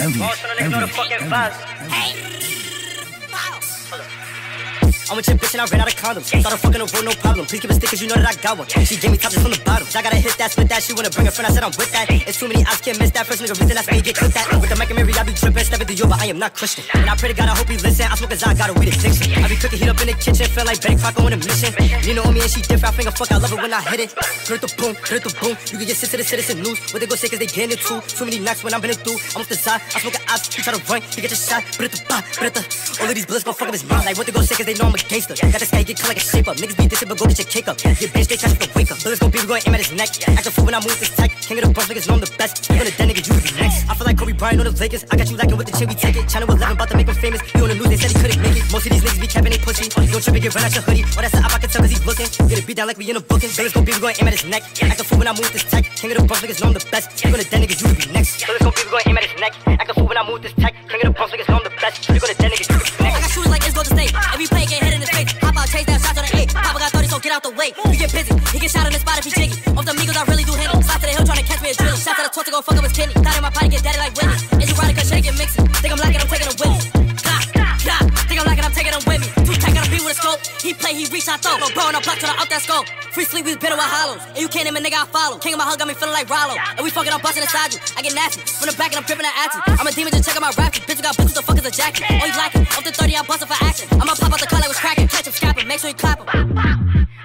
Envy. Oh, so the niggas know the I'm with your bitch and I ran out of condoms. Started fucking over, no problem. Please give a stick cause you know that I got one. She gave me top just from the bottom. I gotta hit that, split that. She wanna bring a friend, I said I'm with that. It's too many eyes, can't miss that. First nigga reason that's me get cooked at. With the mic and Mary, I be tripping, stepping through you, but I am not Christian. And I pray to God, I hope he listen. I smoke a I got a weed addiction. I be cooking heat up in the kitchen, feel like Betty Crocker on a mission. Nina on me and she different, I finger fuck, I love it when I hit it. Hit the boom, hit the boom. You can get sent to the citizen news. What they go say cause they getting it too. Too many knocks when I'm been through. I'm off the side, I smoke an ass, you try to run, you get your shot. Put it the put it the. All of these bullets gon' fuck up his mind. Like what they go say cause they know I'm a gangster. Got this get cut like a shape up. Niggas be shit, but go get your cake up. Your bitch, they try to wake up. Bullets gon' be, we gon' aim at his neck. Act a fool when I move this tech. King of the bunch, niggas know I'm the best. You gonna dead nigga, you be next. I feel like Kobe Bryant on the Lakers. I got you lacking with the chin, we take it. Channel 11 about to make him famous. You on the news, they said he couldn't make it. Most of these niggas be capping they pussy. Don't trip and get run out your hoodie. That's the op I can tell cause he's looking. Get it beat down like we in a booking. Bullets gon' be, we gon' aim at his neck. Act a fool when I move this tech. King of the bunch, niggas know I'm the best. You gonna dead nigga, you be next. Bullets gon' be, we gon' aim at his neck. Act a fool when I move this tech. King of the bunch, niggas know I'm the best. You gonna dead niggas, you be get out the way. We get busy. He get shot in the spot if he jiggy. Off the Migos, I really do hit him. Slide to the hill trying to catch me a drilling. Shot to the torch to go fuck up his kidney. Thought in my potty get daddy like Whitney. You riding cause shake it mixing? Think I'm lacking, I'm taking him with me. God, God. Think I'm lacking, I'm taking him with me. Two tech got a beat with a scope. He play, he reach, I throw. Go bro on a block till I up that scope. Free sleep, we bitter with hollows. And you can't a nigga I follow. King of my hug got me feeling like Rollo. And we fucking, I'm busting inside you. I get nasty. From the back and I'm gripping at you. I'm a demon, just check out my rap. Bitch, we got what the fuck is a jacket? Oh, he lacking. Up to 30, I'm busting for action. I'ma pop out the car like was cracking. Catch him, scrap him, make sure he clap him.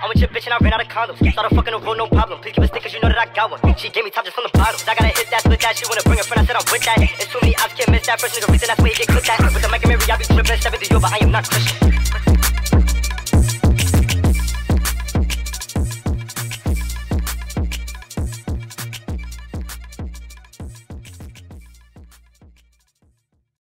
I'm with your bitch and I ran out of condoms. Started fucking over, no problem. Please give a stick cause you know that I got one. She gave me top just from the bottom. I gotta hit that, split that. She wanna bring a friend, I said I'm with that. It's too many eyes, can't miss that. First nigga reason that's where you get cooked at. With the mic and Mary, I be tripping, stepping through you, but I am not Christian.